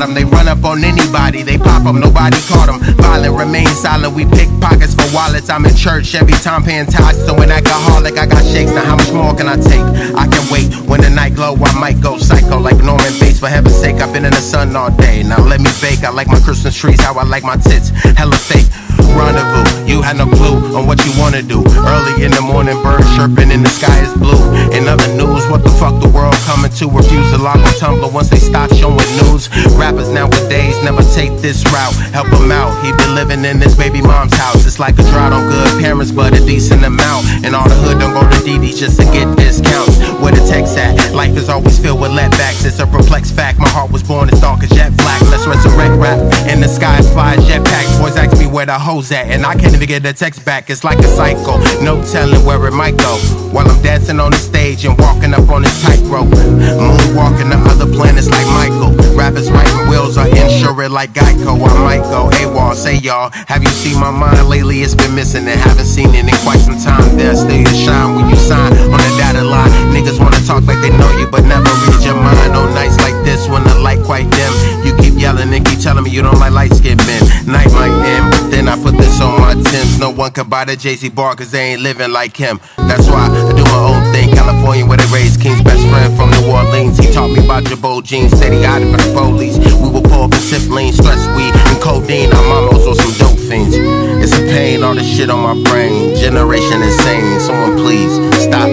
up on anybody. They pop up, nobody caught them. Violent, remain silent. We pick pockets for wallets. I'm in church every time paying taxes. So when I got alcoholic, I got shakes. Now how much more can I take? I can wait. When the night glow, I might go psycho like Norman Bates. For heaven's sake, I've been in the sun all day. Now let me bake. I like my Christmas trees, how I like my tits. Hella fake. Rendezvous. You had no clue on what you wanna do. Early in the morning, birds chirping and the sky is blue. In other news, what the fuck the world coming to? Refuse to log on Tumblr once they stop showing news. Rappers nowadays never take this route. Help him out. He been living in his baby mom's house. It's like a drought on good parents, but a decent amount. And all the hood don't go to DD just to get discounts. Where the text at? Is always filled with letbacks. It's a perplexed fact. My heart was born as dark as jet black. Let's resurrect rap. In the sky, fly jetpacks. Boys ask me where the hoes at, and I can't even get a text back. It's like a cycle. No telling where it might go. While I'm dancing on the stage and walking up on this tightrope. Moonwalking to other planets like Michael. Rappers writing wills are insured like Geico. I might go AWOL. Say y'all, have you seen my mind lately? It's been missing and haven't seen it in quite some time. There, stay to shine when you sign telling me you don't like light skinned men. Night end, but then I put this on my Timbs. No one can buy the Z bar cause they ain't living like him. That's why I do my own thing. California where they raised kings. Best friend from New Orleans. He taught me about Girbaud jeans. Said he got it for the police. We were poor up in syphiline, stress weed, and codeine. Our mamas on some dope fiends. It's a pain, all this shit on my brain. Generation insane. Someone please stop